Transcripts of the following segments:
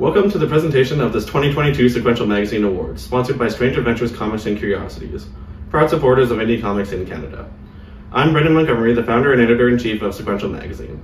Welcome to the presentation of this 2022 Sequential Magazine Awards, sponsored by Strange Adventures Comics and Curiosities, proud supporters of indie comics in Canada. I'm Brendan Montgomery, the founder and editor-in-chief of Sequential Magazine.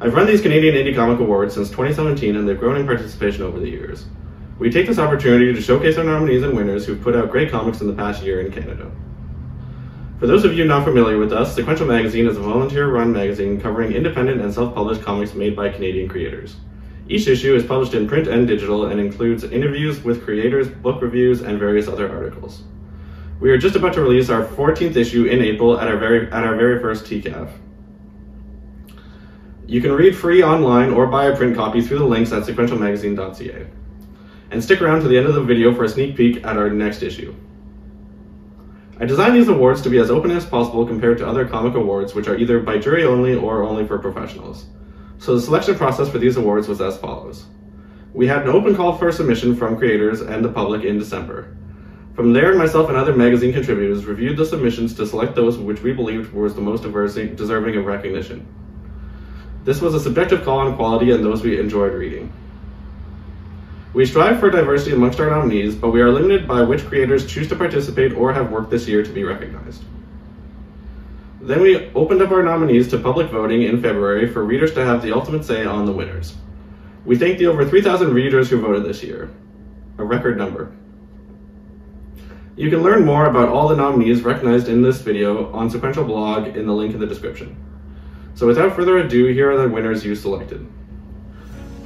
I've run these Canadian Indie Comic Awards since 2017 and they've grown in participation over the years. We take this opportunity to showcase our nominees and winners who've put out great comics in the past year in Canada. For those of you not familiar with us, Sequential Magazine is a volunteer-run magazine covering independent and self-published comics made by Canadian creators. Each issue is published in print and digital and includes interviews with creators, book reviews, and various other articles. We are just about to release our 14th issue in April at our very, at our very first TCAF. You can read free online or buy a print copy through the links at sequentialmagazine.ca. And stick around to the end of the video for a sneak peek at our next issue. I designed these awards to be as open as possible compared to other comic awards which are either by jury only or only for professionals. So the selection process for these awards was as follows. We had an open call for submission from creators and the public in December. From there, myself and other magazine contributors reviewed the submissions to select those which we believed was the most deserving of recognition. This was a subjective call on quality and those we enjoyed reading. We strive for diversity amongst our nominees, but we are limited by which creators choose to participate or have worked this year to be recognized. Then we opened up our nominees to public voting in February for readers to have the ultimate say on the winners. We thank the over 3,000 readers who voted this year, a record number. You can learn more about all the nominees recognized in this video on Sequential blog in the link in the description. So without further ado, here are the winners you selected.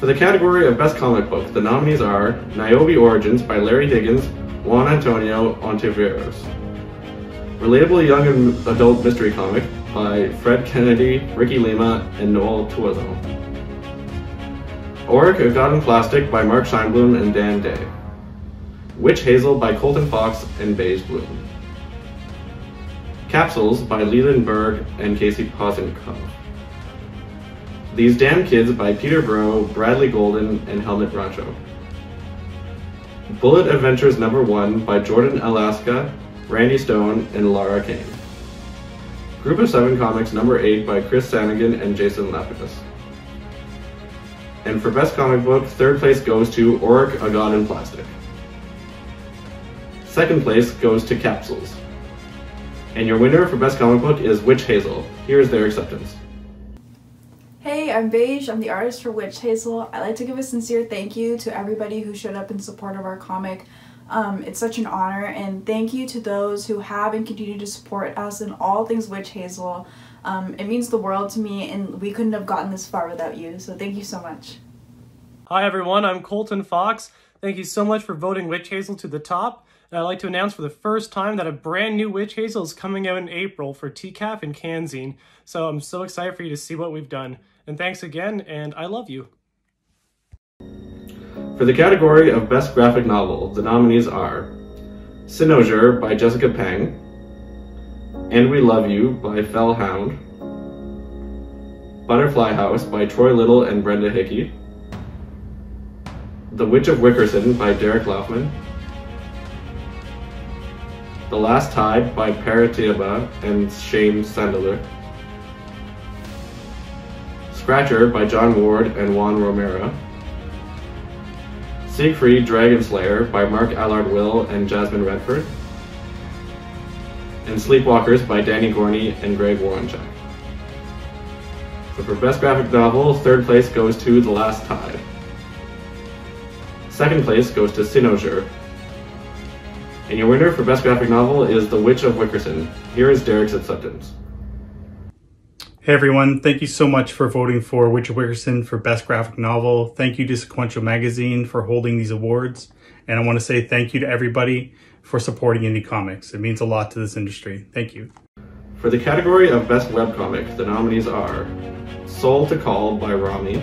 For the category of Best Comic Book, the nominees are Niobe Origins by Larry Higgins, Juan Antonio Ontiveros, Relatable Young Adult Mystery Comic by Fred Kennedy, Ricky Lima, and Noel Tuazon. Auric, A God in Plastic by Mark Scheinblum and Dan Day. Witch Hazel by Colton Fox and Beige Bloom. Capsules by Leland Berg and Casey Posenkopf. These Damn Kids by Peter Bro, Bradley Golden, and Helmut Rancho. Bullet Adventures Number 1 by Jordan Alaska, Randy Stone, and Laura Kane. Group of Seven Comics number 8 by Chris Sanigan and Jason Lapidus. And for Best Comic Book, third place goes to Auric A God in Plastic. Second place goes to Capsules. And your winner for Best Comic Book is Witch Hazel. Here is their acceptance. Hey, I'm Beige. I'm the artist for Witch Hazel. I'd like to give a sincere thank you to everybody who showed up in support of our comic. Um, it's such an honor and thank you to those who have and continue to support us in all things Witch Hazel. Um, it means the world to me and we couldn't have gotten this far without you, so thank you so much. Hi everyone, I'm Colton Fox. Thank you so much for voting Witch Hazel to the top. And I'd like to announce for the first time that a brand new Witch Hazel is coming out in April for TCAF and Canzine. So I'm so excited for you to see what we've done. And thanks again, and I love you. For the category of Best Graphic Novel, the nominees are Cynosure by Jessica Pang, And We Love You by Fell Hound, Butterfly House by Troy Little and Brenda Hickey, The Witch of Wickerson by Derek Laufman, The Last Tide by Paratiaba and Shane Sandler, Scratcher by John Ward and Juan Romero, Siegfried Dragon Slayer by Mark Allard Will and Jasmine Redford, and Sleepwalkers by Danny Gorney and Greg Warrenchuk. So for Best Graphic Novel, third place goes to The Last Tide. Second place goes to Cynosure. And your winner for Best Graphic Novel is The Witch of Wickerson. Here is Derek's acceptance. Hey everyone, thank you so much for voting for Witch of Wickerson for Best Graphic Novel. Thank you to Sequential Magazine for holding these awards. And I want to say thank you to everybody for supporting indie comics. It means a lot to this industry. Thank you. For the category of Best Webcomic, the nominees are Soul to Call by Rami,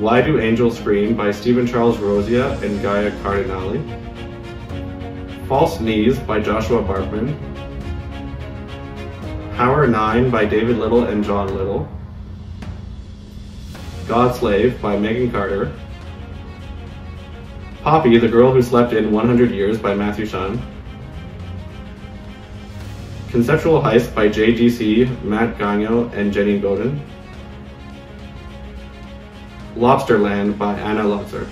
Why Do Angels Scream by Stephen Charles Rosia and Gaia Cardinali, False Knees by Joshua Barkman, Power 9 by David Little and John Little. Godslave by Megan Carter. Poppy, the Girl Who Slept in 100 Years by Matthew Shun. Conceptual Heist by JDC, Matt Gagno, and Jenny Godin. Lobsterland by Anna Lotzer.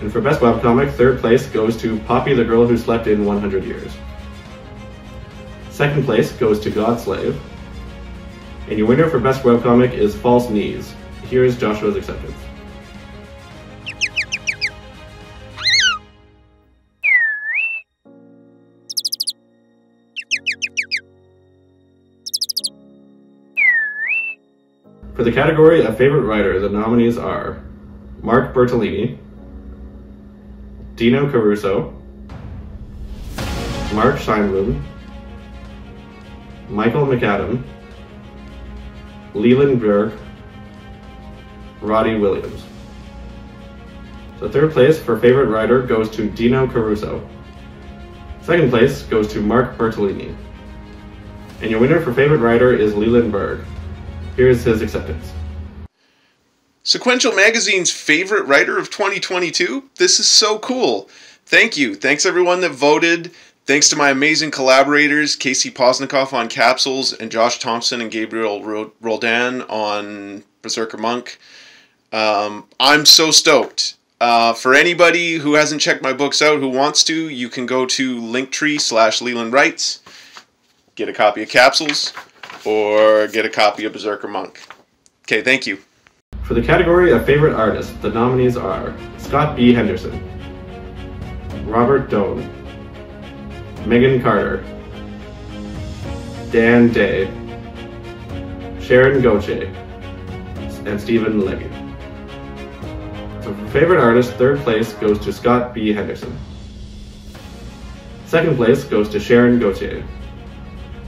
And for Best Webcomic, third place goes to Poppy the Girl Who Slept in 100 Years. Second place goes to Godslave. And your winner for Best Webcomic is False Knees. Here is Joshua's acceptance. For the category of favorite writer, the nominees are Mark Bertolini, Dino Caruso, Mark Scheinblum, Michael McAdam, Leland Berg, Roddy Williams. So third place for favorite writer goes to Dino Caruso. Second place goes to Mark Bertolini. And your winner for favorite writer is Leland Berg. Here's his acceptance. Sequential Magazine's favorite writer of 2022? This is so cool. Thank you. Thanks everyone that voted. Thanks to my amazing collaborators, Casey Posnikoff on Capsules and Josh Thompson and Gabriel Roldan on Berserker Monk. Um, I'm so stoked. Uh, for anybody who hasn't checked my books out who wants to, you can go to linktree slash Leland Writes, get a copy of Capsules, or get a copy of Berserker Monk. Okay, thank you. For the category of favorite artist, the nominees are Scott B. Henderson, Robert Doan, Megan Carter, Dan Day, Sharon Gauthier, and Stephen Legge. So for favorite artist, third place goes to Scott B. Henderson. Second place goes to Sharon Gauthier.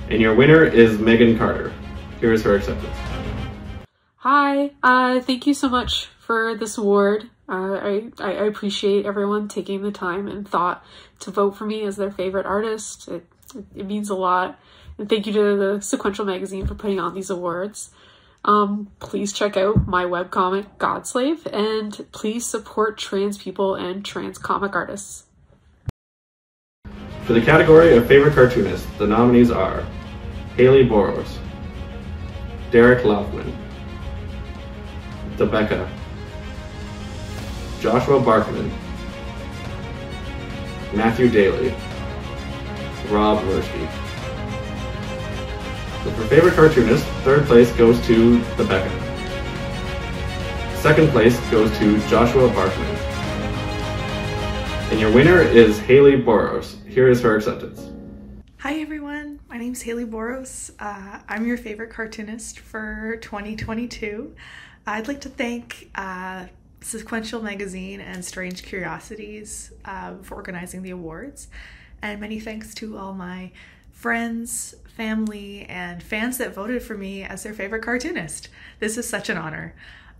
And your winner is Megan Carter. Here is her acceptance. Hi, uh, thank you so much for this award. Uh, I, I appreciate everyone taking the time and thought to vote for me as their favorite artist. It, it, it means a lot. And thank you to the Sequential Magazine for putting on these awards. Um, please check out my webcomic, Godslave, and please support trans people and trans comic artists. For the category of favorite cartoonist, the nominees are Haley Boros, Derek Laufman, Debecca, Joshua Barkman, Matthew Daly, Rob Mursky. So for favorite cartoonist, third place goes to Debecca. Second place goes to Joshua Barkman. And your winner is Haley Boros. Here is her acceptance. Hi everyone, my name is Haley Boros. Uh, I'm your favorite cartoonist for 2022. I'd like to thank uh, Sequential Magazine and Strange Curiosities uh, for organizing the awards, and many thanks to all my friends, family, and fans that voted for me as their favorite cartoonist. This is such an honor.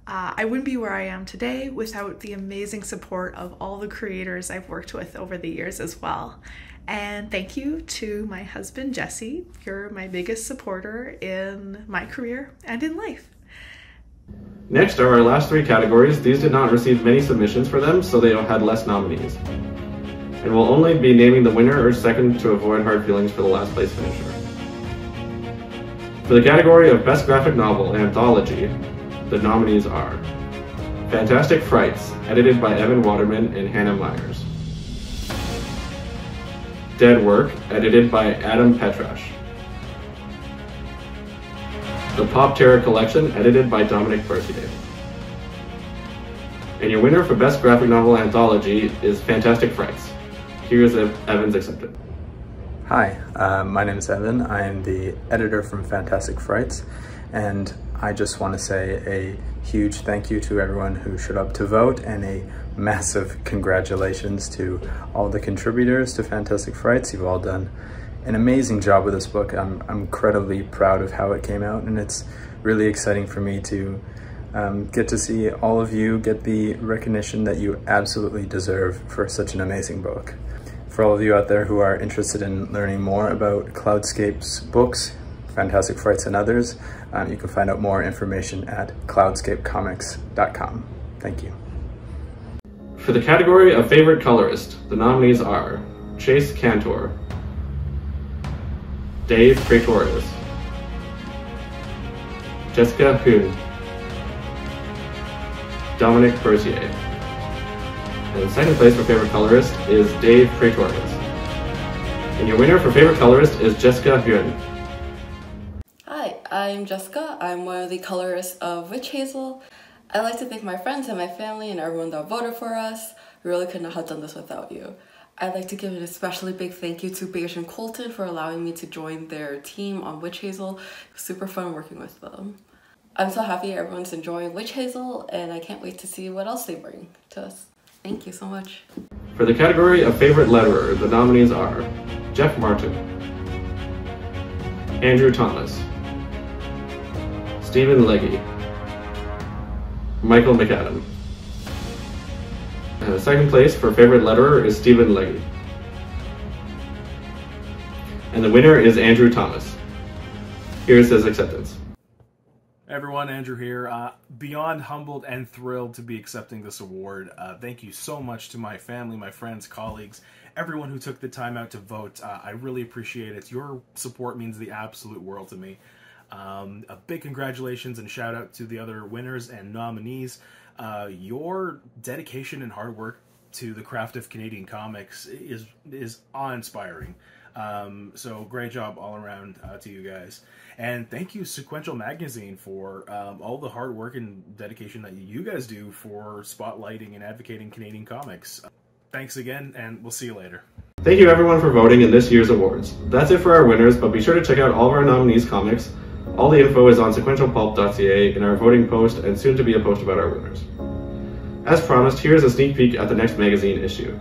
Uh, I wouldn't be where I am today without the amazing support of all the creators I've worked with over the years as well. And thank you to my husband, Jesse. You're my biggest supporter in my career and in life. Next are our last three categories. These did not receive many submissions for them, so they had less nominees. And we'll only be naming the winner or second to avoid hard feelings for the last place finisher. For the category of Best Graphic Novel Anthology, the nominees are Fantastic Frights, edited by Evan Waterman and Hannah Myers. Dead Work, edited by Adam Petrash. The Pop Terror Collection, edited by Dominic Bercier. And your winner for Best Graphic Novel Anthology is Fantastic Frights. Here's Evan's accepted. Hi, uh, my name is Evan. I am the editor from Fantastic Frights, and I just want to say a huge thank you to everyone who showed up to vote and a massive congratulations to all the contributors to Fantastic Frights. You've all done an amazing job with this book. I'm, I'm incredibly proud of how it came out and it's really exciting for me to um, get to see all of you get the recognition that you absolutely deserve for such an amazing book. For all of you out there who are interested in learning more about Cloudscape's books, Fantastic Frights and others, um, you can find out more information at cloudscapecomics.com. Thank you. For the category of favorite colorist, the nominees are Chase Cantor, Dave Pretorius, Jessica Hoon, Dominic Bercier. And second place for favorite colorist is Dave Pretorius. And your winner for favorite colorist is Jessica Hyun. Hi, I'm Jessica. I'm one of the colorists of Witch Hazel. I'd like to thank my friends and my family and everyone that voted for us. We really could not have done this without you. I'd like to give an especially big thank you to Beige and Colton for allowing me to join their team on Witch Hazel. Super fun working with them. I'm so happy everyone's enjoying Witch Hazel and I can't wait to see what else they bring to us. Thank you so much. For the category of favorite letterer, the nominees are Jeff Martin, Andrew Thomas, Stephen Legge, Michael McAdam. The second place for favorite letterer is Stephen Legge. And the winner is Andrew Thomas. Here's his acceptance. everyone, Andrew here. Uh, beyond humbled and thrilled to be accepting this award. Uh, thank you so much to my family, my friends, colleagues, everyone who took the time out to vote. Uh, I really appreciate it. Your support means the absolute world to me. Um, a big congratulations and shout out to the other winners and nominees. Uh, your dedication and hard work to the craft of Canadian comics is is awe-inspiring. Um, so great job all around uh, to you guys, and thank you Sequential Magazine for um, all the hard work and dedication that you guys do for spotlighting and advocating Canadian comics. Thanks again, and we'll see you later. Thank you everyone for voting in this year's awards. That's it for our winners, but be sure to check out all of our nominees' comics. All the info is on sequentialpulp.ca in our voting post and soon to be a post about our winners. As promised, here's a sneak peek at the next magazine issue.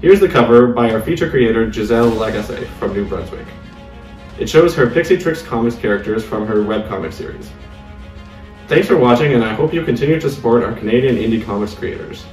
Here's the cover by our feature creator Giselle Lagacé from New Brunswick. It shows her Pixie Trix Comix characters from her webcomic series. Thanks for watching and I hope you continue to support our Canadian indie comics creators.